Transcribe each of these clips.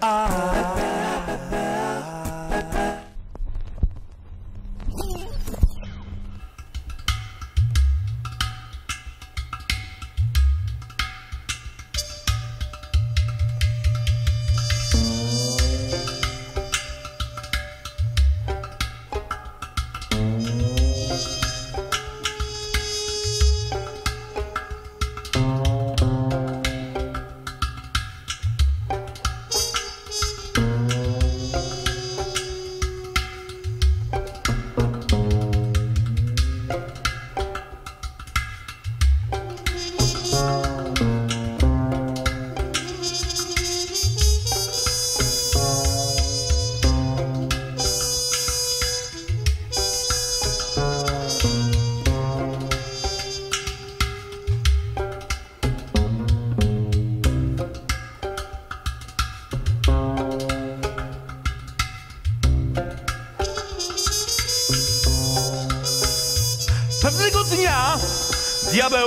ah.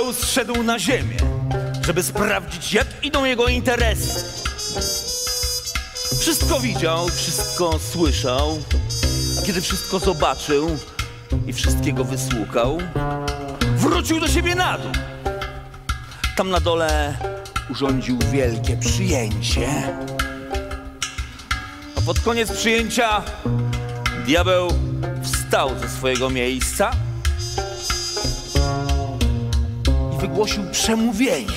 Diabeł zszedł na ziemię, żeby sprawdzić, jak idą jego interesy. Wszystko widział, wszystko słyszał. A kiedy wszystko zobaczył i wszystkiego wysłuchał, wrócił do siebie na dół. Tam na dole urządził wielkie przyjęcie. A pod koniec przyjęcia diabeł wstał ze swojego miejsca wygłosił przemówienie.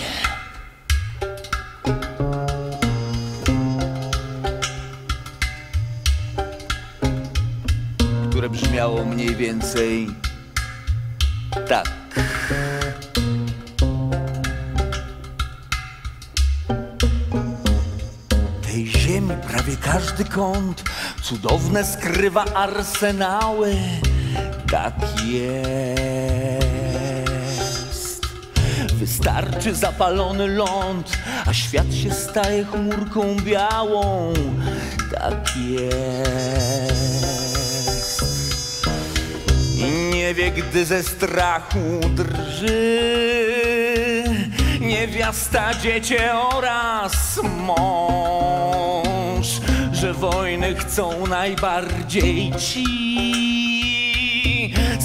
Które brzmiało mniej więcej tak. Tej ziemi prawie każdy kąt cudowne skrywa arsenały. Tak jest. Wystarczy zapalony ląd, a świat się staje chmurką białą. Tak jest. I nie wie, gdy ze strachu drży niewiasta, dziecię oraz mąż, że wojny chcą najbardziej ci,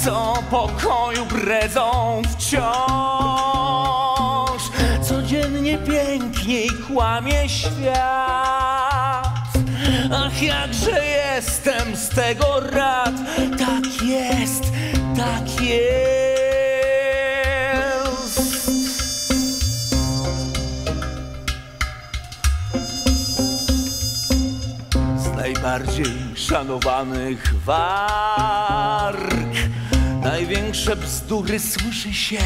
co pokoju bredzą wciąż. Codziennie piękniej kłamie świat. Ach, jakże jestem z tego rad. Tak jest, tak jest. Z najbardziej szanowanych warg największe bzdury słyszy się.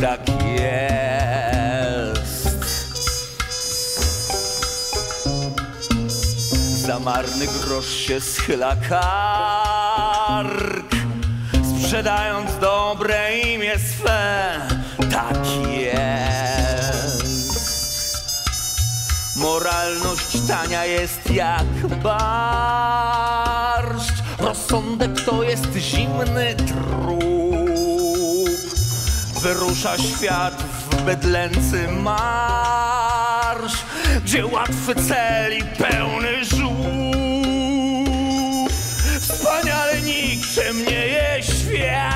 Tak jest. Za marny grosz się schyla kark, sprzedając dobre imię swe. Tak jest. Moralność tania jest jak barszcz, rozsądek to jest zimny trup. Wyrusza świat w bydlęcy marsz, gdzie łatwy cel i pełny żółw. Nikczym nie jest świat,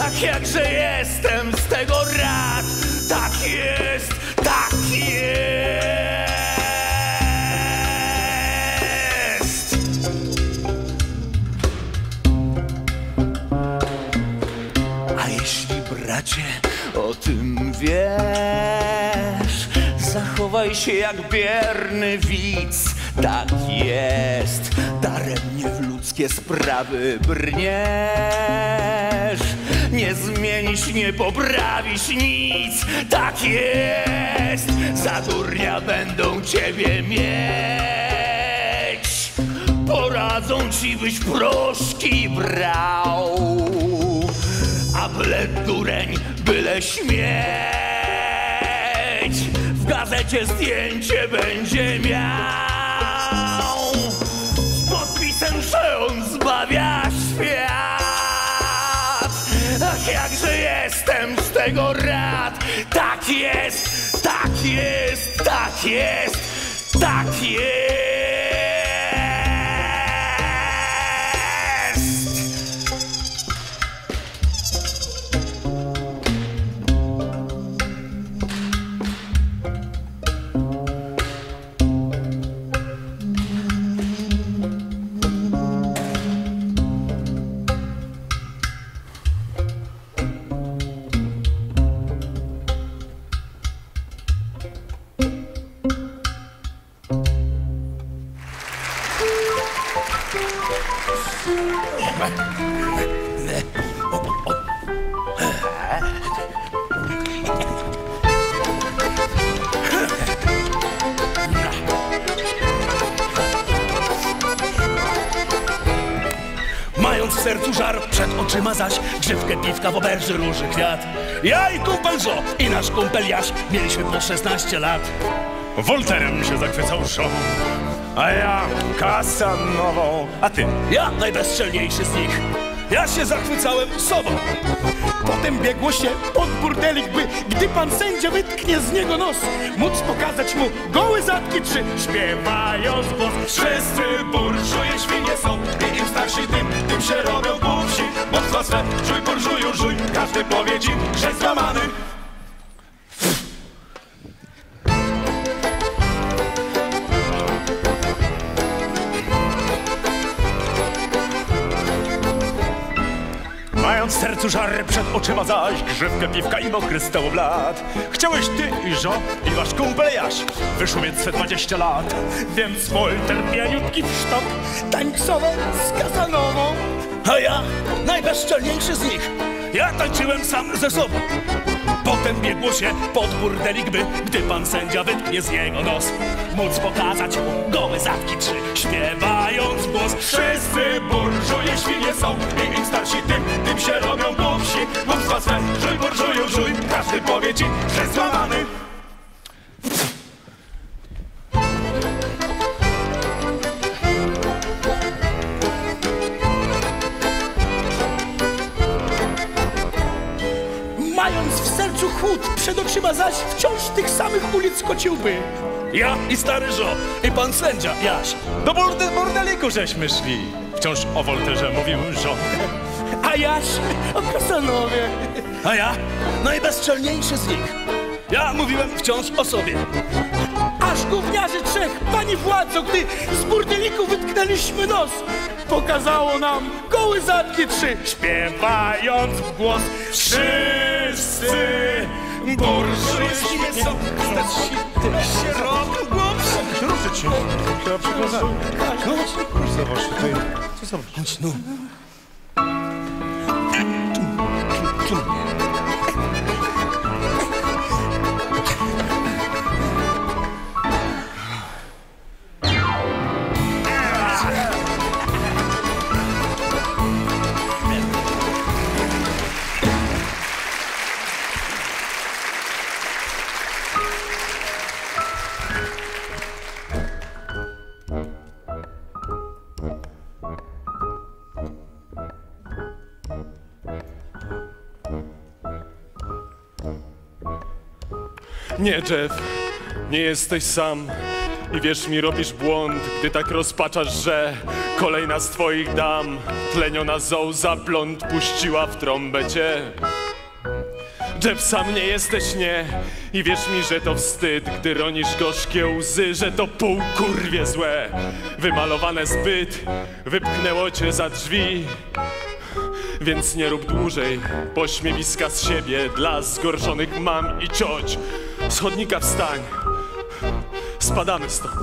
ach jakże jestem z tego rad. Tak jest, tak jest. A jeśli bracie o tym wiesz, zachowaj się jak bierny widz. Tak jest, daremnie w ludzkie sprawy brniesz. Nie zmienisz, nie poprawisz nic. Tak jest, za durnia będą ciebie mieć. Poradzą ci, byś proszki brał a byle dureń, byle śmieć. W gazecie zdjęcie będzie miał rad, tak jest, Tak jest, tak jest, tak jest! Oberży róży kwiat. Ja i kumpel Żo i nasz kumpel Jaś mieliśmy po 16 lat. Wolterem się zachwycał show, a ja kasanową. A ty? Ja najbezczelniejszy z nich. Ja się zachwycałem sobą. Potem biegło się pod burdelik, by gdy pan sędzia wytknie z niego nos, móc pokazać mu gołe zatki trzy, śpiewając głos. Wszyscy burżuje świnie są i im starsi tym, tym się robią. Mocno swe, żuj burżuju, żuj, każdy powie ci, że złamany. Mając sercu żar przed oczyma zaś Grzywkę piwka i mokry blat Chciałeś ty i żo i wasz kumpel Jaś Wyszumieć se 20 lat Więc Wolter pianiutki w sztok tańcował z. A ja najbezczelniejszy z nich. Ja tańczyłem sam ze sobą. Potem biegło się pod burdelik, by gdy pan sędzia wytknie z niego nos, móc pokazać gołe zatki trzy, śpiewając głos. Wszyscy burżuje świnie są I im starsi tym, tym się robią i stary Żo i pan sędzia Jaś. Do burde, bordeliku żeśmy szli Wciąż o Wolterze mówił żon A Jaś o Kazanowie. A ja najbezczelniejszy z nich. Ja mówiłem wciąż o sobie. Aż gówniarzy trzech, pani władzo, gdy z burdeliku wytknęliśmy nos, pokazało nam gołe zatki trzy, śpiewając w głos. Wszyscy burżuje świnie są Starsi, tym się robią głupsi Ruszyć się. Trzeba. Proszę zobacz tutaj. Co zobacz? Chodź no. Nie, Jeff, nie jesteś sam. I wierz mi, robisz błąd, gdy tak rozpaczasz, że kolejna z twoich dam tleniona zoł za blond puściła w trąbę cię. Jeff, sam nie jesteś, nie. I wierz mi, że to wstyd, gdy ronisz gorzkie łzy, że to pół kurwie złe. Wymalowane zbyt, wypchnęło cię za drzwi. Więc nie rób dłużej pośmiewiska z siebie dla zgorszonych mam i cioć. Z chodnika wstań. Spadamy stąd.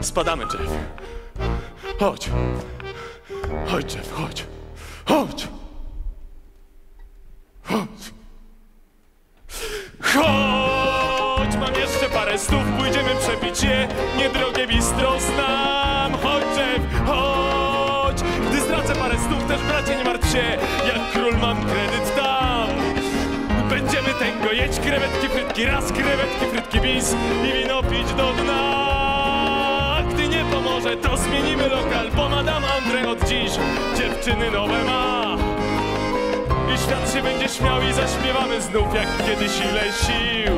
Spadamy, Jeff. Chodź. Chodź, Jeff, chodź. Chodź. Chodź. Chodź, mam jeszcze parę stów, pójdziemy przepić je. Niedrogie bistro znam. Chodź, Jeff, chodź. Gdy stracę parę stów, też bracie nie martw się. Jak król mam kredyt tęgo jeść krewetki, frytki, raz krewetki, frytki, bis i wino pić do dna. Gdy nie pomoże, to zmienimy lokal, bo Madame Andre od dziś dziewczyny nowe ma. I świat się będzie będziesz miał i zaśpiewamy znów jak kiedyś ile sił,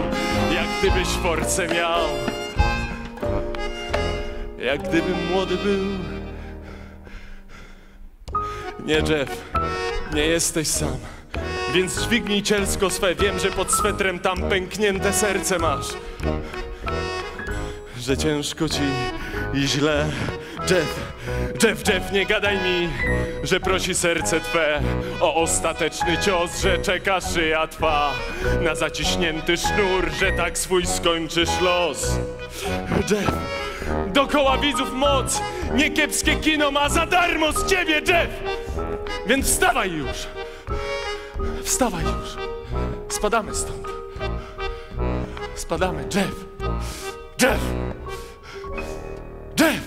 jak gdybyś force miał. Jak gdybym młody był. Nie, Jeff, nie jesteś sam. Więc dźwignij cielsko swe, wiem, że pod swetrem tam pęknięte serce masz. Że ciężko ci i źle. Jeff, Jeff, Jeff, nie gadaj mi, że prosi serce twe o ostateczny cios, że czeka szyja twa na zaciśnięty sznur, że tak swój skończysz los. Jeff, dokoła widzów moc, nie kiepskie kino ma za darmo z ciebie, Jeff! Więc wstawaj już! Wstawaj już! Spadamy stąd. Spadamy, Jeff! Jeff! Jeff!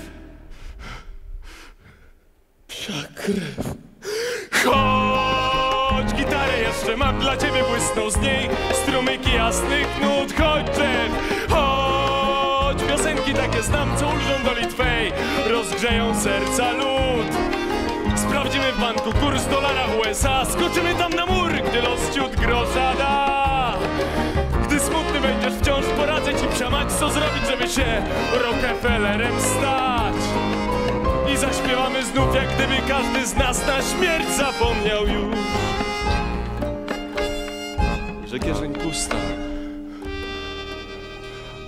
Psia krew. Chodź, gitarę jeszcze mam dla ciebie, błysną z niej strumyki jasnych nut. Chodź, Jeff! Chodź, piosenki takie znam, co ulżą do Litwej, rozgrzeją serca lud. Sprawdzimy w banku kurs dolara USA, skoczymy tam na mur, gdy los ciut grosza da. Gdy smutny będziesz wciąż, poradzę ci przemać, co zrobić, żeby się Rockefellerem stać. I zaśpiewamy znów, jak gdyby każdy z nas na śmierć zapomniał już. Że kieszeń pusta,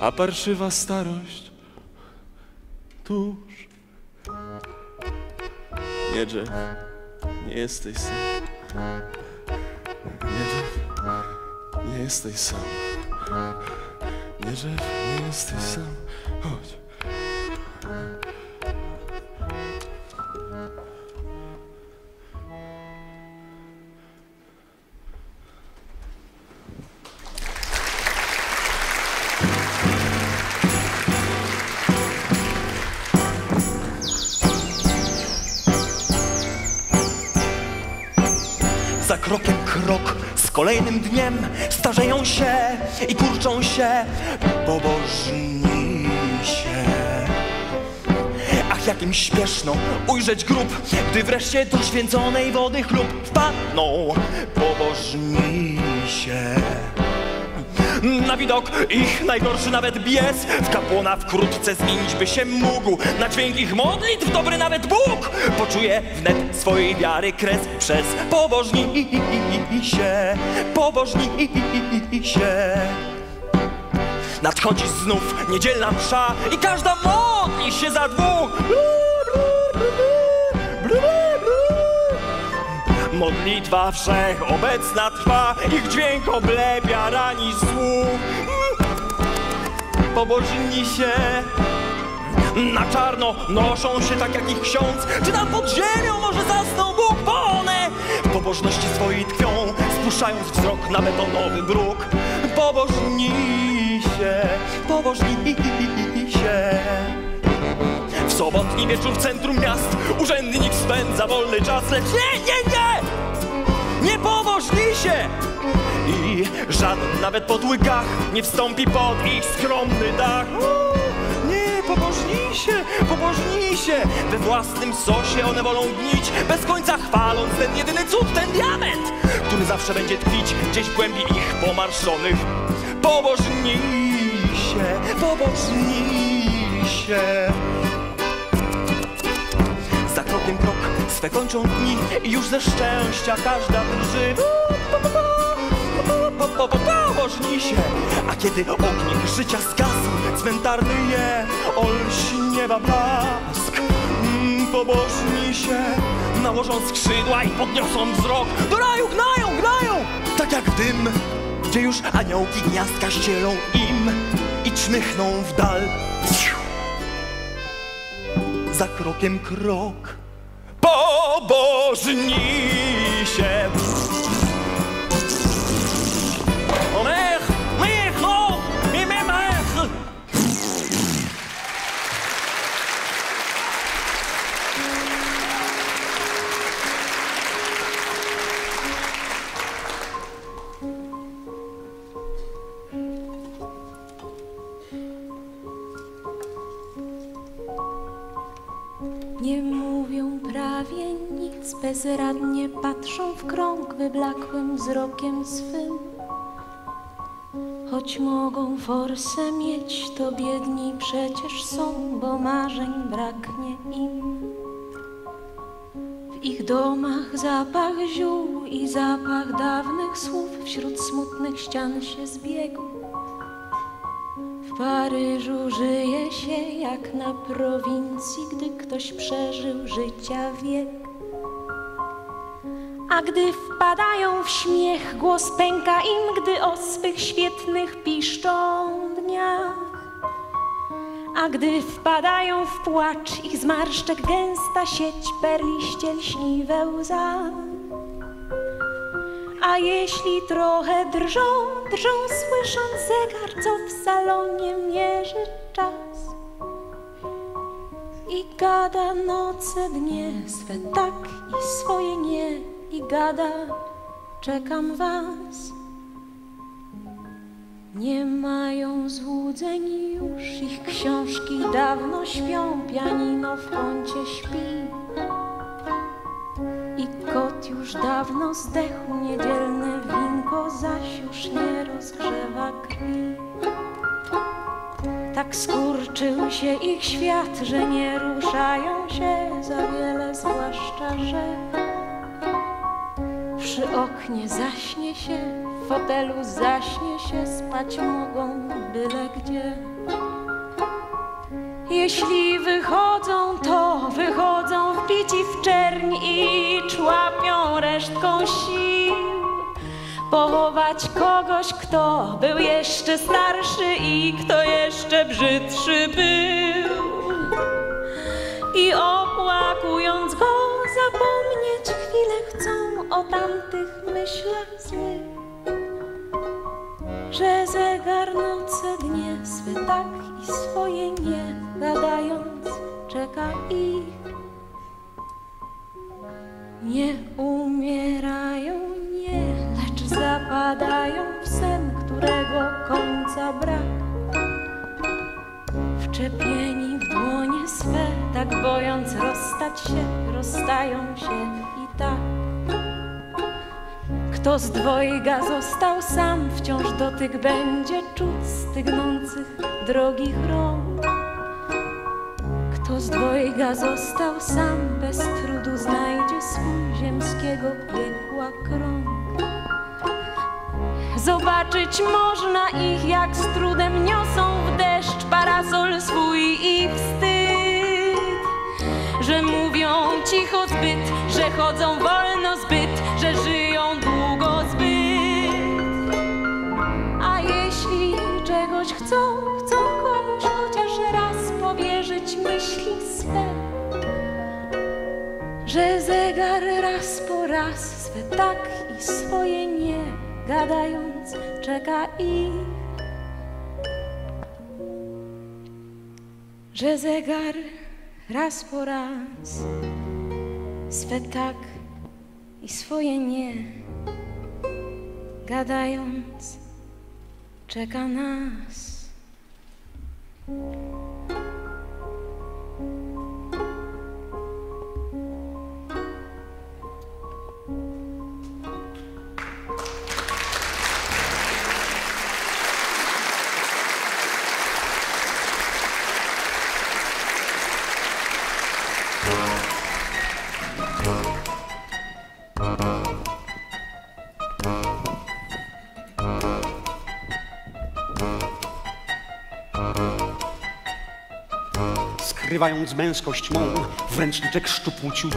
a parszywa starość tuż. Nie, Jeff, nie jesteś sam. Nie, Jeff, nie jesteś sam. Nie, Jeff, nie jesteś sam. Chodź. Dniem starzeją się i kurczą się pobożni się. Ach, jakim śpieszno ujrzeć grób, gdy wreszcie do święconej wody chlub wpadną pobożni się. Na widok. Ich najgorszy nawet bies W kapłana wkrótce zmienić by się mógł. Na dźwięk ich modlitw dobry nawet Bóg Poczuje wnet swojej wiary kres Przez pobożni się. Pobożni się. Nadchodzi znów niedzielna msza I każda modli się za dwóch Modlitwa wszechobecna trwa, ich dźwięk oblebia, rani słuch. Pobożni się na czarno noszą się tak jak ich ksiądz, czy tam pod ziemią może zasnął Bóg, bo one w pobożności swojej tkwią, spuszczając wzrok na betonowy bruk. Pobożni się, pobożni się. Sobotni wieczór w centrum miast urzędnik spędza wolny czas, lecz nie, nie, nie! Nie pobożni się! I żaden nawet podły gach nie wstąpi pod ich skromny dach. O, nie, pobożni się, pobożni się! We własnym sosie one wolą gnić, bez końca chwaląc ten jedyny cud, ten diament, który zawsze będzie tkwić gdzieś w głębi ich pomarszonych. Pobożni się, pobożni się. Krokiem krok swe kończą dni i już ze szczęścia każda drży. Po, po, po, Pobożni się, a kiedy ognik życia zgasł, cmentarny je olśniewa blask. Mm, Pobożni się, nałożą skrzydła i podniosą wzrok, do raju gnają, gnają, tak jak dym, gdzie już aniołki gniazdka ścielą im i czmychną w dal. Za krokiem krok pobożni się. Wyblakłym wzrokiem swym. Choć mogą forsę mieć, to biedni przecież są, bo marzeń braknie im. W ich domach zapach ziół i zapach dawnych słów wśród smutnych ścian się zbiegł. W Paryżu żyje się jak na prowincji, gdy ktoś przeżył życia wiek. A gdy wpadają w śmiech, głos pęka im, gdy o swych świetnych piszczą dniach. A gdy wpadają w płacz, ich zmarszczek gęsta sieć perliście lśni we łzach. A jeśli trochę drżą, drżą słysząc zegar, co w salonie mierzy czas. I gada noce, dnie swe tak i swoje nie i gada, czekam was. Nie mają złudzeń już, ich książki dawno śpią, pianino w kącie śpi. I kot już dawno zdechł, niedzielne winko zaś już nie rozgrzewa krwi. Tak skurczył się ich świat, że nie ruszają się za wiele, zwłaszcza, że przy oknie zaśnie się, w fotelu zaśnie się, spać mogą byle gdzie. Jeśli wychodzą, to wychodzą wbici w czerń i człapią resztką sił. Pochować kogoś, kto był jeszcze starszy i kto jeszcze brzydszy był. I opłakując o tamtych myślach złych. Że zegar noce dnie swe tak i swoje nie gadając czeka ich. Nie umierają, nie, lecz zapadają w sen, którego końca brak. Wczepieni w dłonie swe, tak bojąc rozstać się, rozstają się i tak. Kto z dwojga został sam, wciąż dotyk będzie czuć stygnących drogich rąk. Kto z dwojga został sam, bez trudu znajdzie swój ziemskiego piekła krąg. Zobaczyć można ich, jak z trudem niosą w deszcz parasol swój i wstyd. Że mówią cicho zbyt, że chodzą wolno zbyt, że czegoś chcą, chcą komuś chociaż raz powierzyć myśli swe. Że zegar raz po raz swe tak i swoje nie gadając czeka ich. Że zegar raz po raz swe tak i swoje nie gadając czeka nas. Skrywając męskość mą, w ręczniczek szczupł ciut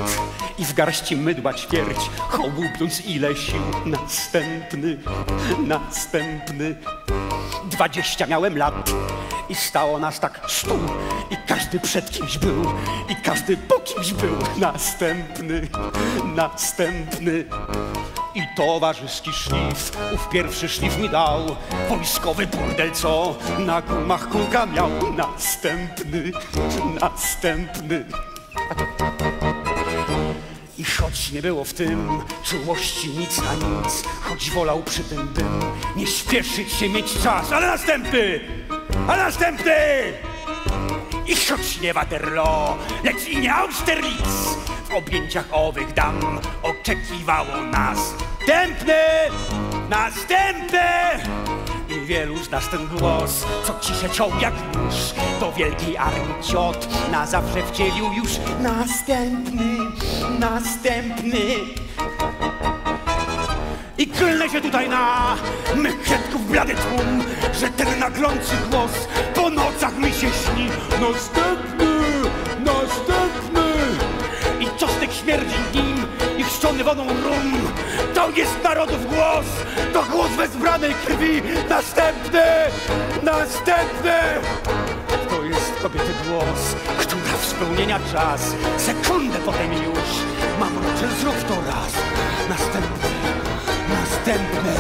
i w garści mydła ćwierć, hołubiąc ile sił. Następny, następny. Dwadzieścia miałem lat i stało nas tak stu i każdy przed kimś był i każdy po kimś był. Następny, następny. I towarzyski szlif, ów pierwszy szlif mi dał. Wojskowy burdel, co na gumach kulka miał. Następny, następny. I choć nie było w tym czułości nic na nic Choć wolał przy tym bym nie śpieszyć się mieć czas. Ale następny, a następny I choć nie Waterloo, lecz i nie Austerlitz, w objęciach owych dam oczekiwało nas. Następny! Następny! I wielu z nas ten głos, co ciszę ciął jak nóż, do wielkiej armii ciot na zawsze wcielił już następny, następny. I klnę się tutaj na mych kwiatków blady tłum, że ten naglący głos po nocach mi się śni. Następny, następny. I czosnek śmierdzi nim i chrzczony wodą rum. To jest narodów głos, to głos wezbranej krwi. Następny, następny. To jest kobiety głos, która w spełnienia czas, sekundę potem już, mam że zrób to raz. Następny, następny.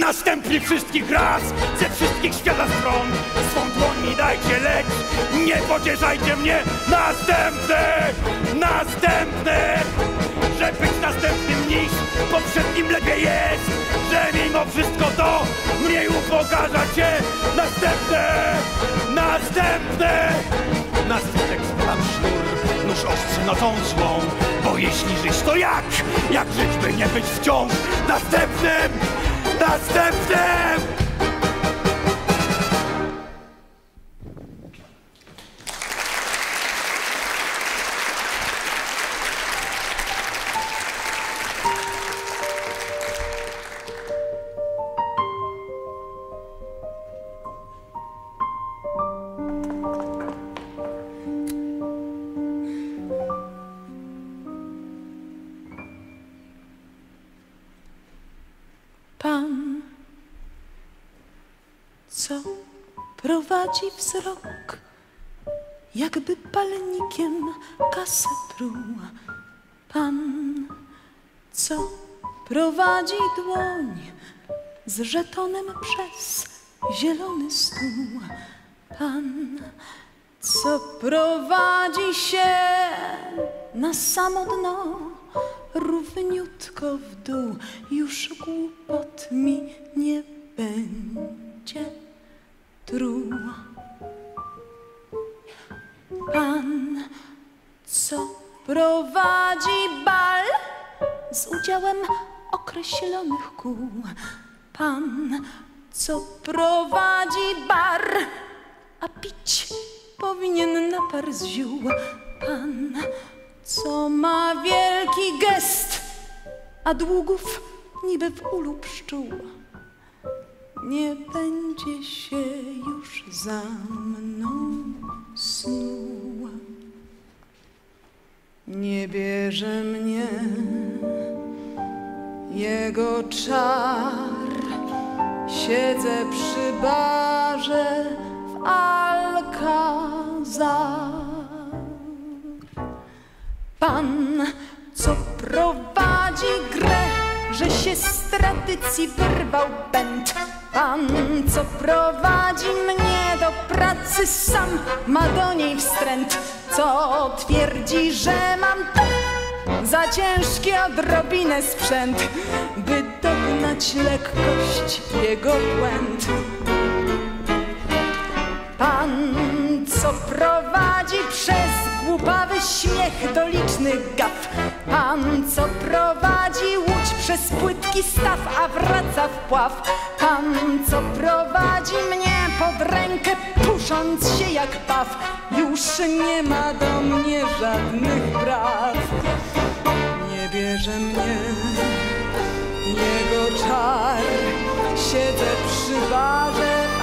Następny wszystkich raz, ze wszystkich świata stron, swą dłoń mi dajcie, lecz nie pocieszajcie mnie. Następny, następny, że być następnym niż poprzednim lepiej jest, że mimo wszystko to mniej upokarza cię. Następny, następny, następny sznur, nóż ostrzy nocą złą, bo jeśli żyć to jak, jak żyć by nie być wciąż następnym, następnym. Pan, co prowadzi wzrok, jakby palnikiem kasę. Pan, co prowadzi dłoń z żetonem przez zielony stół. Pan, co prowadzi się na samo dno, równiutko w dół, już głupot mi nie będzie truł. Pan, co prowadzi bal z udziałem określonych kół. Pan, co prowadzi bar, a pić powinien napar z ziół. Pan, co ma wielki gest, a długów niby w ulu pszczół. Nie będzie się już za mną snuł. Nie bierze mnie jego czar. Siedzę przy barze w Alcazar. Pan, co prowadzi grę, że się z tradycji wyrwał pęd. Pan, co prowadzi mnie do pracy sam, ma do niej wstręt. Co twierdzi, że mam to za ciężki odrobinę sprzęt, by dognać lekkość jego błęd. Pan, co prowadzi przez głupawy śmiech do licznych gaf. Pan, co prowadzi łódź przez płytki staw, a wraca w pław. Pan, co prowadzi mnie pod rękę, pusząc się jak paw. Już nie ma do mnie żadnych praw. Nie bierze mnie jego czar. Siedzę przy barze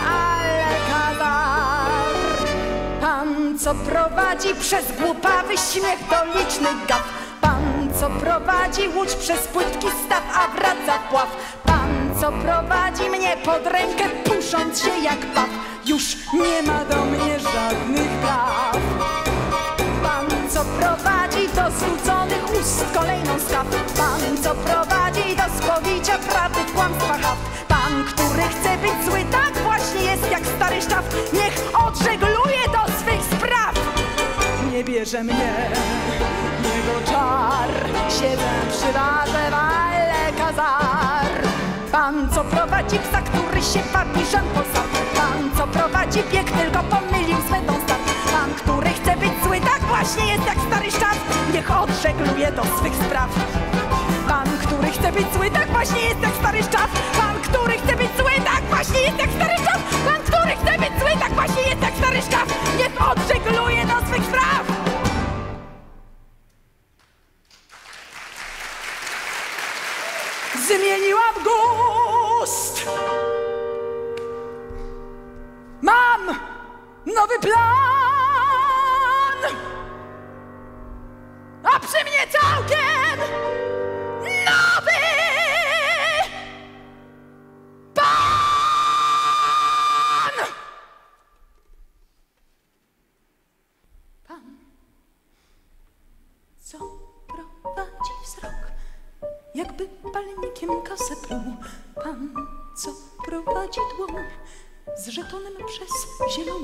Pan, co prowadzi przez głupawy śmiech do licznych gaf. Pan, co prowadzi łódź przez płytki staw, a wraca pław. Pan, co prowadzi mnie pod rękę, pusząc się jak paw. Już nie ma do mnie żadnych praw. Pan, co prowadzi do skróconych ust kolejną staw. Pan, co prowadzi do spowicia prawdy w kłamstwach. Pan, który chce być zły, tak właśnie jest jak stary szczaw. Niech odżegluje do. Nie bierze mnie jego czar. Siedzę przy barze w Alcazar. Pan, co prowadzi psa, który się Paul Sartre. Pan, co prowadzi bieg, tylko pomylił swędą stan. Pan, który chce być zły, tak właśnie jest jak stary szczat. Niech odżegluje do swych spraw. Chce być zły, tak właśnie jest jak stary szczat. Pan, który chce być zły, tak właśnie jest jak stary szczat. Pan, który chce być zły, tak właśnie jest jak stary szczat. Niech odżegluje do swych spraw. Zmieniłam gust. Mam nowy plan.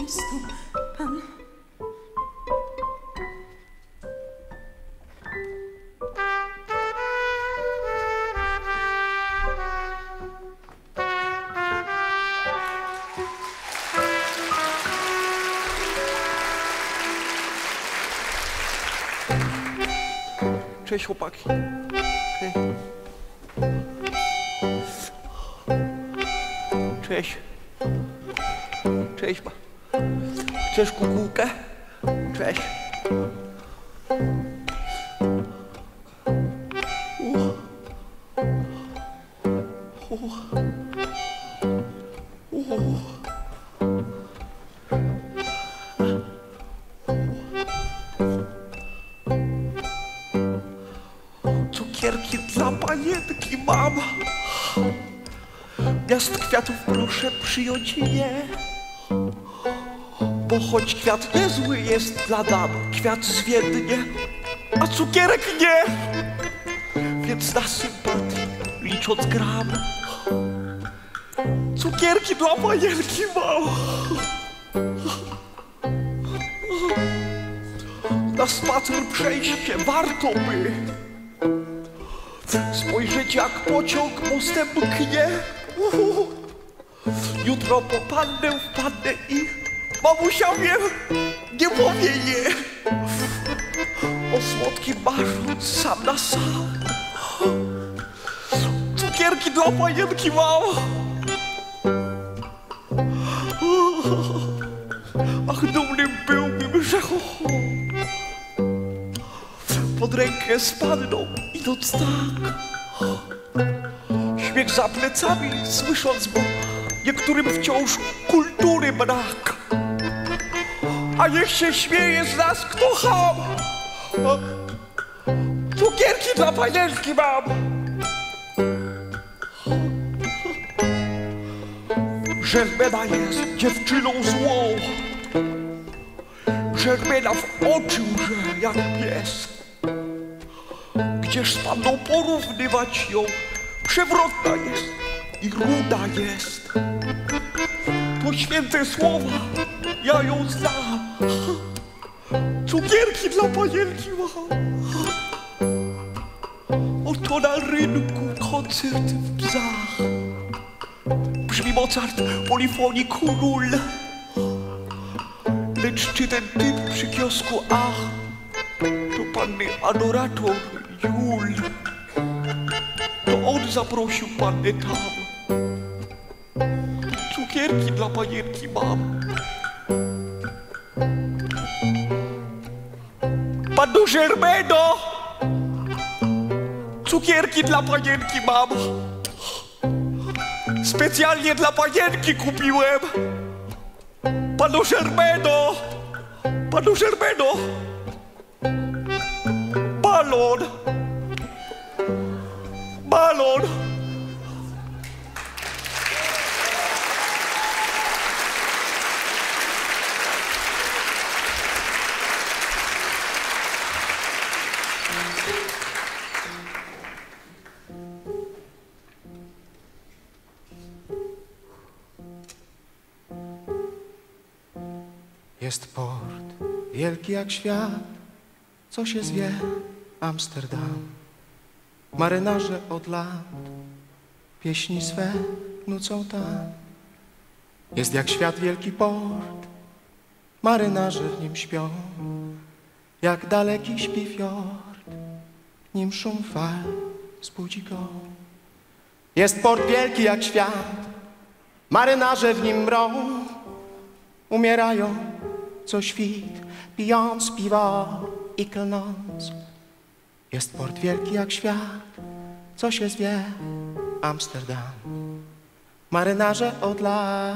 Stół. Pan, Cześć chłopaki. Hej. Chcesz kukułkę? Cześć. U. U. U. Cukierki dla panienki mam. Miast kwiatów proszę przyjąć nie. Choć kwiat niezły jest dla dam, kwiat zwiednie, a cukierek nie. Więc na sympatii, licząc gram, cukierki dla panienki mam. Na spacer przejść się warto by. Spojrzeć jak pociąg mostem knie. Jutro po pannę wpadnę i mamusia mnie nie powie nie. O słodkim marząc sam na sam. Cukierki dla panienki mam. Ach, dumnym byłbym, że ho, ho pod rękę z panną, idąc tak. Śmiech za plecami, słysząc, bo niektórym wciąż kultury brak. A niech się śmieje z nas kto ham. Cukierki dla panienki mam. Żelbena jest dziewczyną złą. Żelbena w oczy łże jak pies. Gdzież z panną porównywać ją? Przewrotna jest i ruda jest. To święte słowa, ja ją znam. Cukierki dla panienki mam. Oto na rynku koncert w bzach. Brzmi Mozart, polifonii król. Lecz czy ten typ przy kiosku, ach, to panny adorator Jul. To on zaprosił pannę tam. Cukierki dla panienki mam. Panno Germeno! Cukierki dla panienki mam. Specjalnie dla panienki kupiłem. Panu Germeno! Panu Germeno! Balon! Balon! Wielki jak świat, co się zwie, Amsterdam. Marynarze od lat. Pieśni swe nucą tam. Jest jak świat wielki port, marynarze w nim śpią, jak daleki śpi fiord, nim szum fal zbudzi go. Jest port wielki jak świat, marynarze w nim mrą, umierają co świt, pijąc piwo i klnąc. Jest port wielki jak świat, co się zwie, Amsterdam. Marynarze od lat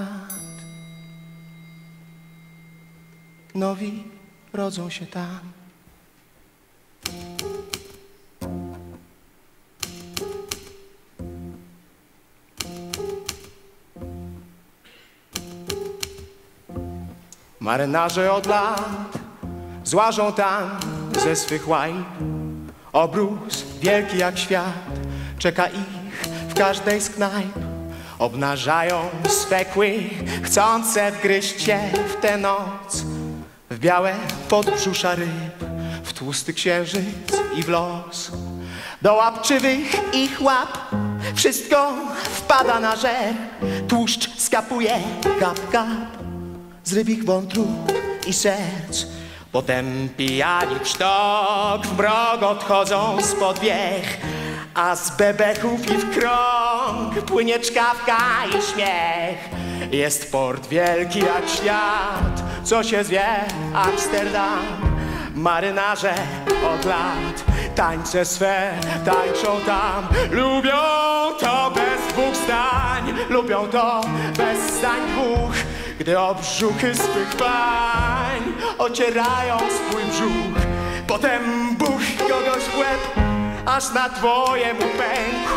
nowi rodzą się tam. Marynarze od lat złażą tam ze swych łajb. Obrus wielki jak świat czeka ich w każdej z knajp. Obnażają swe kły, chcące wgryźć się w tę noc. W białe podbrzusza ryb, w tłusty księżyc i w los. Do łapczywych ich łap wszystko wpada na żer. Tłuszcz skapuje kap kap z rybich wątrób i serc. Potem pijani w sztok w mrok odchodzą spod wiech, a z bebechów i w krąg płynie czkawka i śmiech. Jest port wielki jak świat, co się zwie Amsterdam. Marynarze od lat tańce swe tańczą tam. Lubią to bez dwóch zdań, lubią to bez zdań dwóch. Gdy obrzuchy swych pań ocierają swój brzuch, potem buch kogoś w łeb, aż na twoje mu pękł,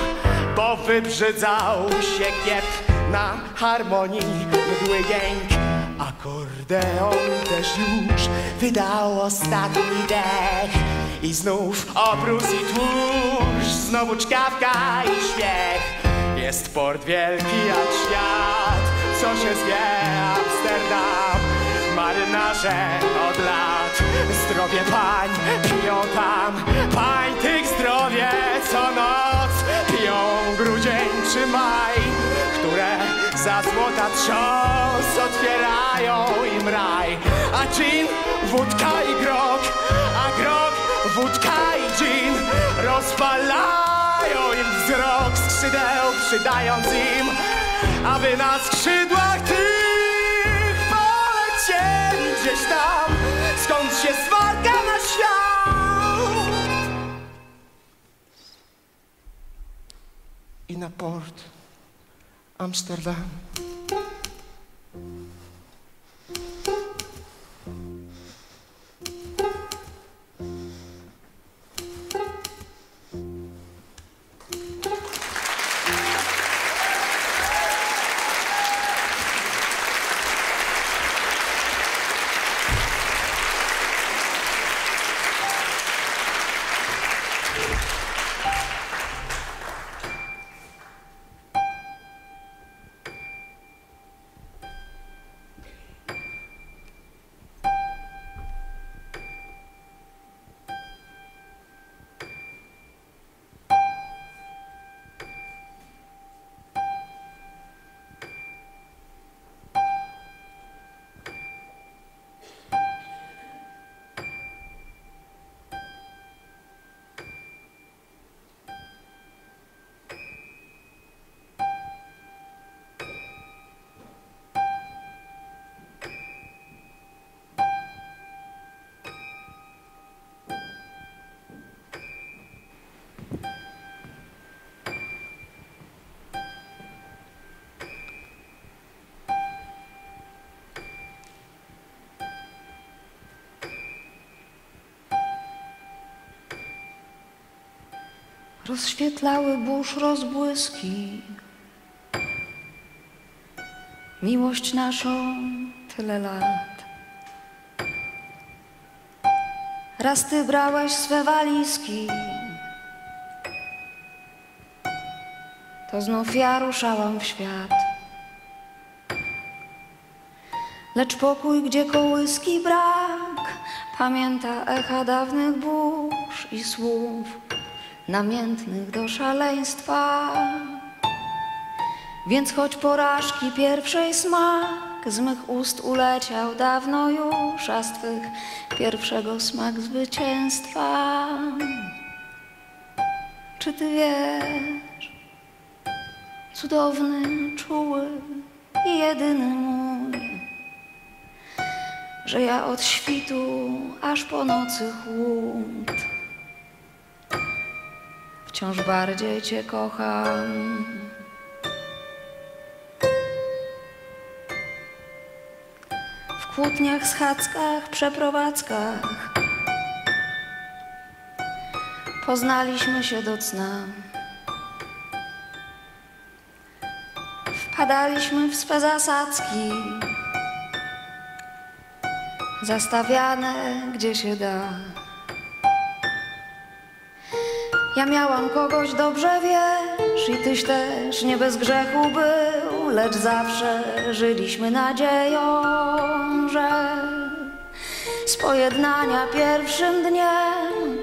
bo wybrzydzał się kiep na harmonii mdły jęk. Akordeon też już wydał ostatni dech i znów obrus i tłuszcz, znowu czkawka i śmiech. Jest port wielki jak świat, co się zwie. Marynarze od lat zdrowie pań piją tam. Pań tych zdrowie co noc piją grudzień czy maj, które za złota trząs otwierają im raj. A gin, wódka i grog, a grog, wódka i gin rozpalają im wzrok skrzydeł, przydając im, aby na skrzydłach gdzieś tam, skąd się swarka na świat. I na port Amsterdam. Rozświetlały burz rozbłyski. Miłość naszą tyle lat. Raz ty brałeś swe walizki, to znów ja ruszałam w świat. Lecz pokój, gdzie kołyski brak, pamięta echa dawnych burz i słów namiętnych do szaleństwa. Więc choć porażki pierwszej smak z mych ust uleciał dawno już, a z twych pierwszego smak zwycięstwa. Czy ty wiesz, cudowny, czuły i jedyny mój, że ja od świtu aż po nocy chłód wciąż bardziej cię kocham. W kłótniach, schadzkach, przeprowadzkach poznaliśmy się do cna. Wpadaliśmy w swe zasadzki, zastawiane gdzie się da. Ja miałam kogoś dobrze wiesz i tyś też nie bez grzechu był, lecz zawsze żyliśmy nadzieją, że z pojednania pierwszym dniem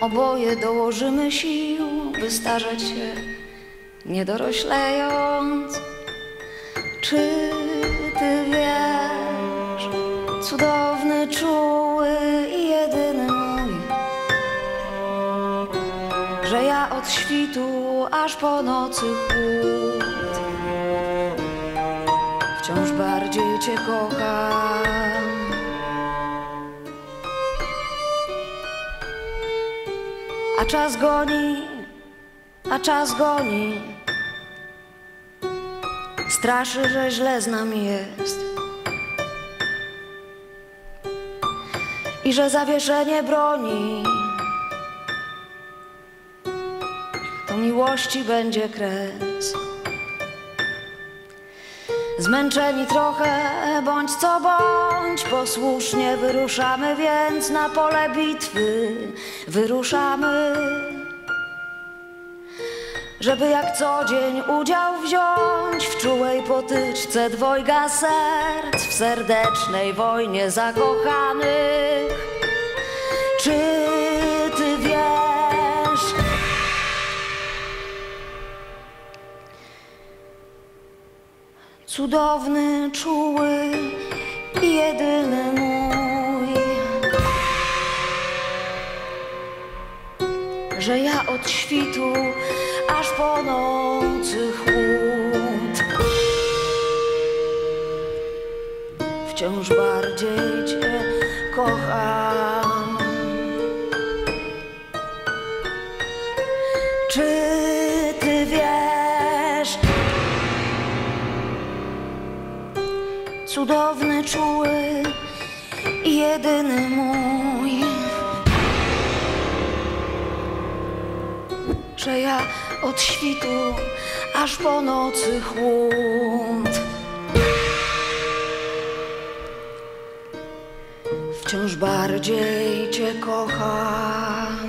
oboje dołożymy sił, by starzeć się nie doroślejąc. Czy ty wiesz, cudowny, czuły i że ja od świtu aż po nocy chłód wciąż bardziej cię kocham. A czas goni, a czas goni. Straszy, że źle z nami jest. I że zawieszenie broni miłości będzie kres. Zmęczeni trochę, bądź co bądź, posłusznie wyruszamy więc na pole bitwy. Wyruszamy, żeby jak co dzień udział wziąć w czułej potyczce dwojga serc, w serdecznej wojnie zakochanych. Czy Cudowny, czuły i jedyny mój, że ja od świtu aż po nocy chłód wciąż bardziej cię kocham. Cudowny, czuły jedyny mój, że ja od świtu aż po nocy chłód wciąż bardziej cię kocham.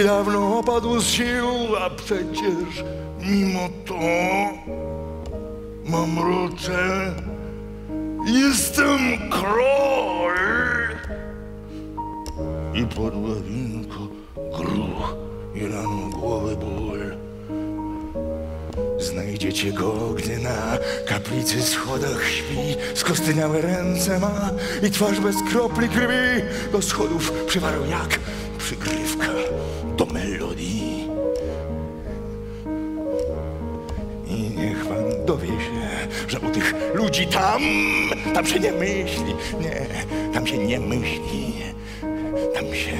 I dawno opadł z sił, a przecież mimo to mamroczę, jestem król. I pod ławinko gruch i rano głowy ból. Znajdziecie go, gdy na kaplicy schodach śpi Skostyniałe ręce ma i twarz bez kropli krwi Do schodów przywarł jak przygrywka do melodii I niech pan dowie się, że u tych ludzi tam, tam się nie myśli Nie, tam się nie myśli Tam się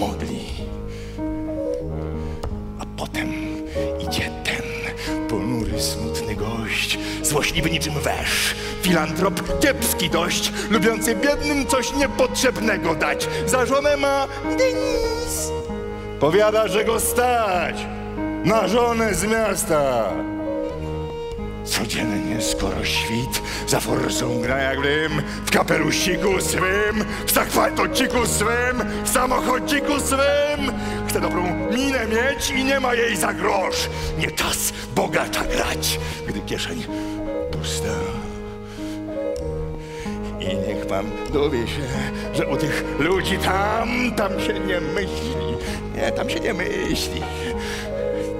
modli a potem idzie ten ponury, smutny gość, złośliwy niczym wesz, filantrop kiepski dość, lubiący biednym coś niepotrzebnego dać. Za żonę ma Denis. Powiada, że go stać na żonę z miasta. Codziennie skoro świt za forsą gra jak dym W kapelusiku swym, w zachwaltociku swym W samochodziku swym Chce dobrą minę mieć i nie ma jej za grosz. Nie czas bogacza grać, gdy kieszeń pusta. I niech pan dowie się, że u tych ludzi tam, tam się nie myśli Nie, tam się nie myśli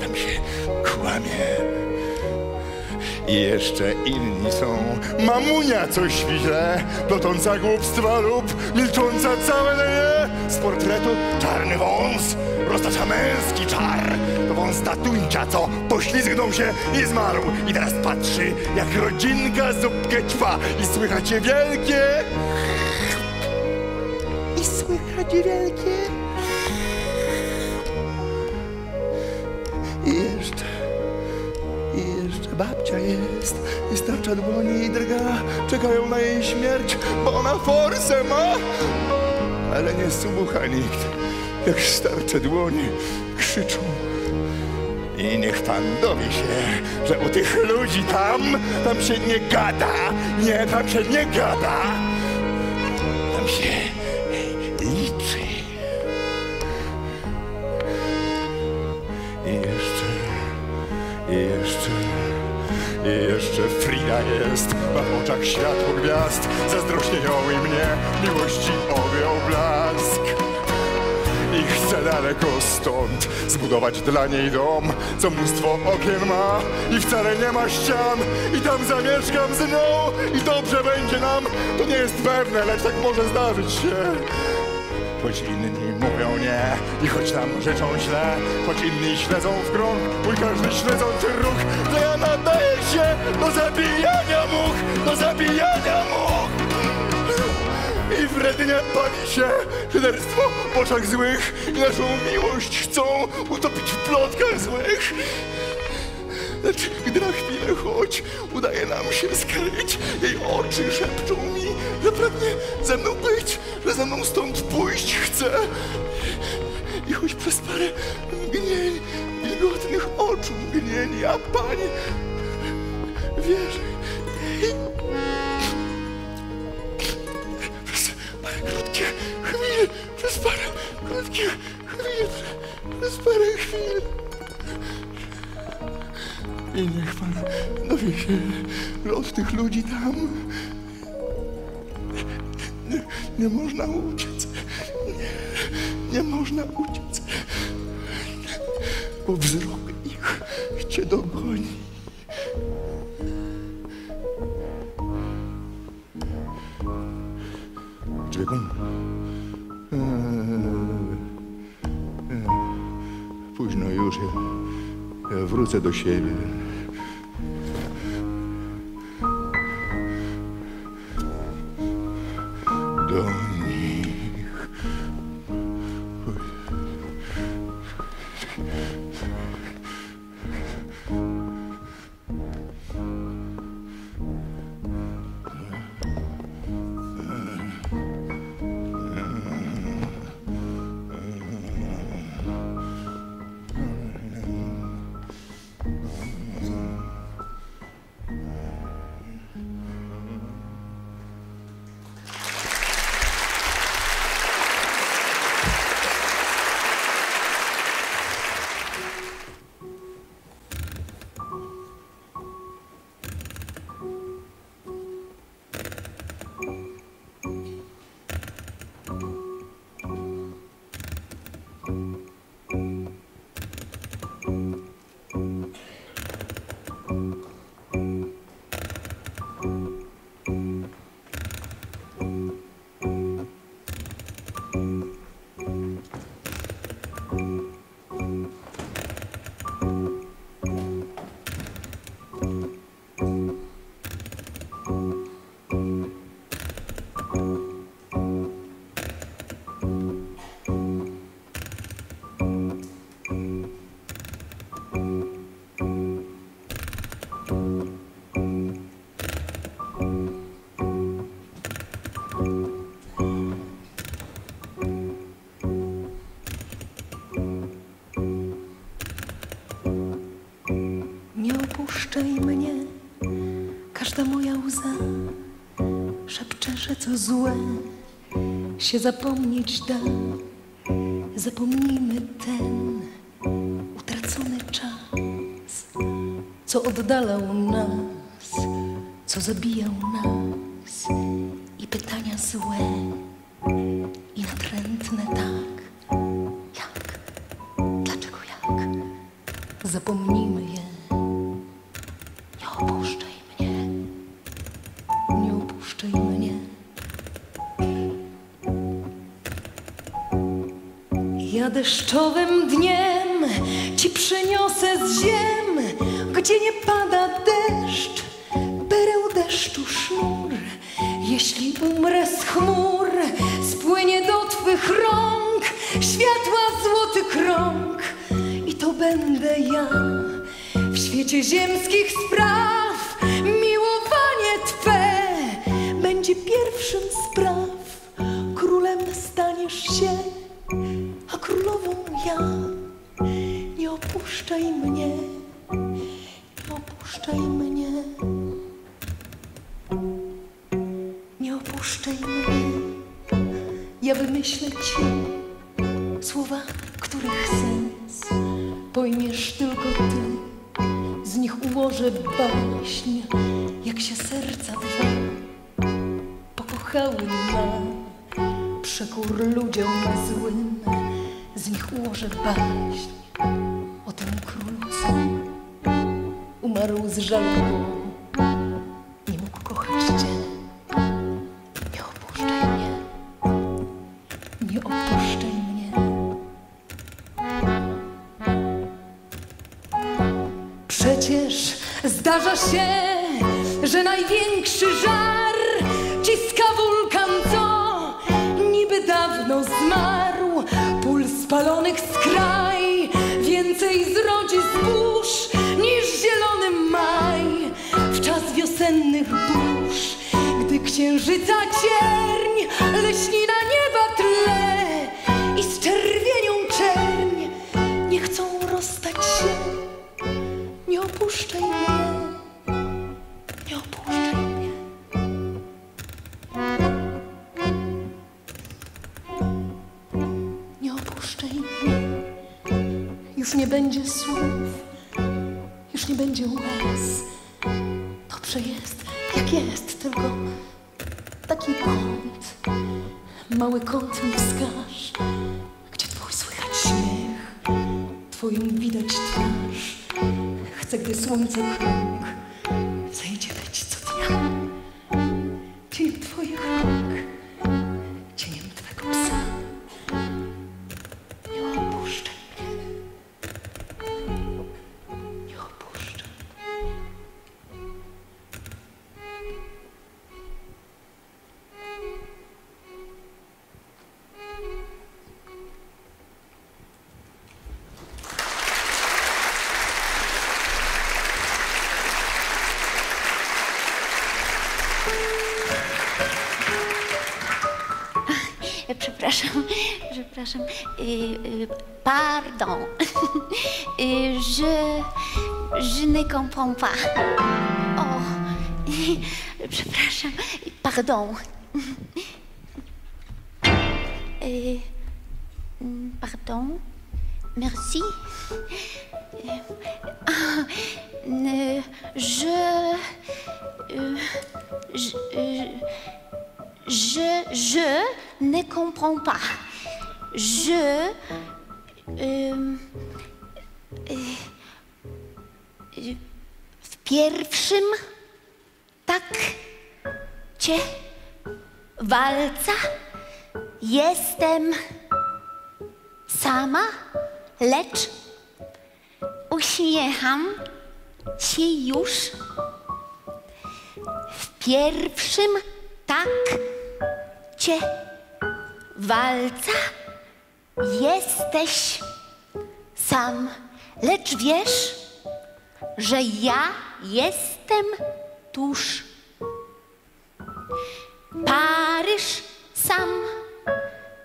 Tam się kłamie i jeszcze inni są. Mamunia coś źle, plotąca głupstwa lub milcząca całe dnie. Z portretu czarny wąs roztacza męski czar. To wąs tatuńcza, co poślizgnął się i zmarł. I teraz patrzy, jak rodzinka zupkę ćwa. I słychać wielkie... I słychać wielkie... I jeszcze... I jeszcze babcia jest i stawcza dłoni i drga. Czekają na jej śmierć, bo ona forsę ma. Ale nie słucha nikt, jak starcze dłoni krzyczą. I niech pan dowie się, że u tych ludzi tam, tam się nie gada. Nie, tam się nie gada. Tam się oczach światło gwiazd, zazdrośnie ją i mnie, miłości owiał blask. I chcę daleko stąd zbudować dla niej dom, co mnóstwo okien ma i wcale nie ma ścian. I tam zamieszkam z nią i dobrze będzie nam, to nie jest pewne, lecz tak może zdarzyć się. Choć inni mówią nie. I choć nam życzą źle Choć inni śledzą w krąg mój każdy śledzący ruch To ja nadaję się do zabijania much Do zabijania much. I wrednie pali się szyderstwo w oczach złych I naszą miłość chcą utopić w plotkach złych Lecz gdy na chwilę choć udaje nam się skryć, jej oczy szepczą mi, że pragnie ze mną być, że ze mną stąd pójść chce. I choć przez parę mgnień, wilgotnych oczu mgnień, ja Panie wierzę jej. Przez parę krótkich chwil, przez parę krótkich chwil, przez parę chwil. I niech pan dowie się, od tych ludzi tam nie, nie można uciec. Nie, nie można uciec. Bo wzrok ich cię dogoni. Człowieku, eee, eee, późno już, ja, ja wrócę do siebie. Że co złe się zapomnieć da. Zapomnijmy ten utracony czas, co oddalał nas, co zabijał nas i pytania złe i natrętne tak. Deszczowym dniem ci przyniosę z ziem, gdzie nie pada deszcz, pereł deszczu sznur. Jeśli umrę z chmur, spłynie do twych rąk światła złoty krąg i to będę ja w świecie ziemskich spraw. Z nich ułożę baśń, jak się serca dwa pokochały na przekór ludziom złym. Z nich ułożę baśń o tym królu, umarł z żalu, y, pardon. Je, je ne comprends pas. O, przepraszam. Pardon. Mm, pardon. Merci. Ne, je, je, je, je ne comprends pas. Y, y, w pierwszym tak cię walca jestem sama, lecz uśmiecham się już w pierwszym tak cię walca jesteś sam, lecz wiesz, że ja jestem tuż. Paryż sam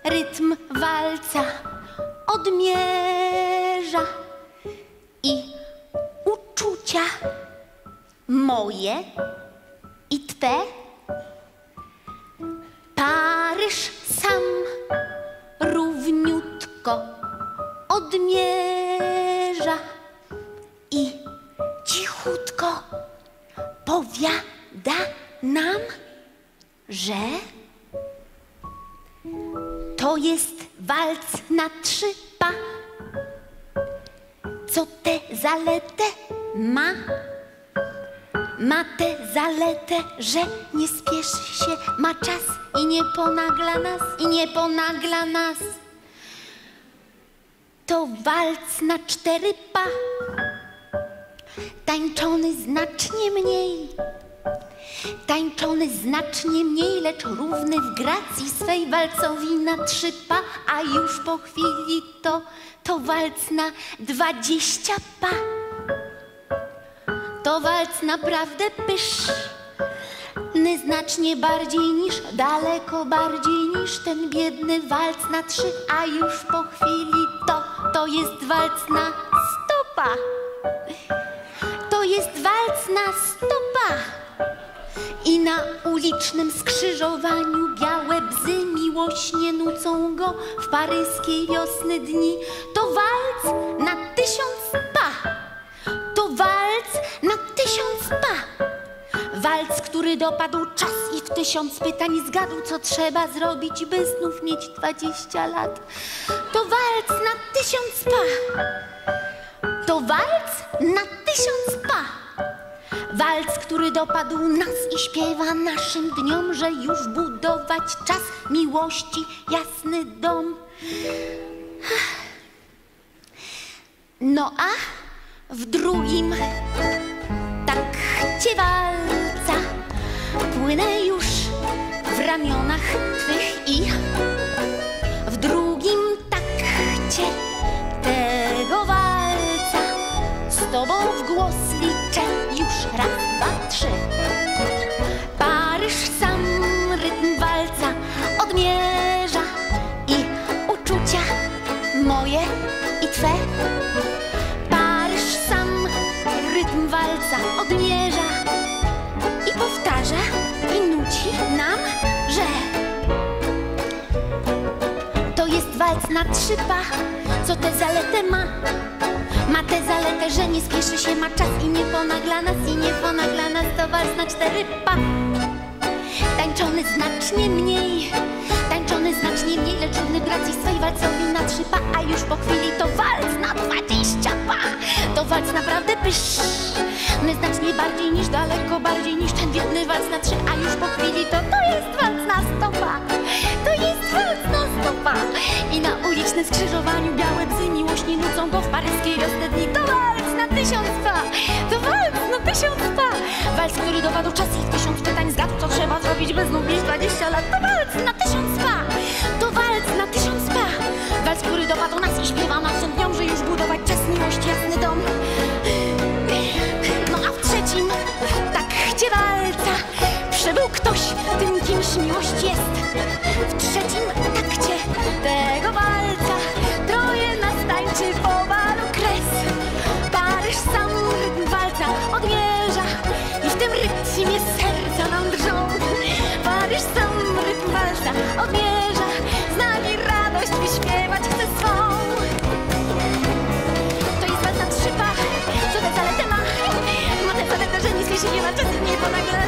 rytm walca odmierza i uczucia moje i twe. Paryż że nie spieszy się, ma czas i nie ponagla nas, i nie ponagla nas. To walc na cztery pa, tańczony znacznie mniej. Tańczony znacznie mniej, lecz równy w gracji swej walcowi na trzy pa, a już po chwili to, to walc na dwadzieścia pa. To walc naprawdę pyszny, znacznie bardziej niż, daleko bardziej niż ten biedny walc na trzy, a już po chwili to, to jest walc na stopa. To jest walc na stopa. I na ulicznym skrzyżowaniu białe bzy miłośnie nucą go w paryskiej wiosny dni. To walc na tysiąc pa. To walc na tysiąc pa. Walc, który dopadł czas i w tysiąc pytań zgadł, co trzeba zrobić, by znów mieć dwadzieścia lat. To walc na tysiąc pa. To walc na tysiąc pa. Walc, który dopadł nas i śpiewa naszym dniom, że już budować czas miłości, jasny dom. No a w drugim takcie walca płynę już w ramionach twych i w drugim takcie trzy pa, co tę zaletę ma. Ma tę zaletę, że nie spieszy się, ma czas i nie ponagla nas, i nie ponagla nas, to walc na cztery pa. Tańczony znacznie mniej, tańczony znacznie mniej, lecz równy gracji swej walcowi na trzy pa, a już po chwili to walc na dwadzieścia pa. To walc naprawdę pyszny, znacznie bardziej niż daleko bardziej niż ten biedny walc na trzy, a już po chwili to to jest walc na stopa. Stopa. I na ulicznym skrzyżowaniu białe bzy miłośnie nucą go w paryskiej wiosny dni. To walc na tysiąc pa. To walc na tysiąc pa. Walc, który dopadł czas i tysiąc pytań zgadł, co trzeba zrobić, by znów mieć dwadzieścia lat. To walc na tysiąc pa. To walc na tysiąc pa. Walc, który dopadł nas i śpiewa naszym dniom, że już budować czas miłości, jasny dom. No a w trzecim takcie walca przybył ktoś, tym kimś miłość jest. W trzecim tego walca troje nas tańczy po balu kres. Paryż sam rytm walca odmierza i w tym rytmie serca nam drżą. Paryż sam rytm walca odmierza, z nami radość wyśpiewać chce swą. To jest walca trzy co te zaletę ma. Ma te zaletę, że nic się nie ma, czasy nie ponagle.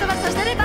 To walca cztery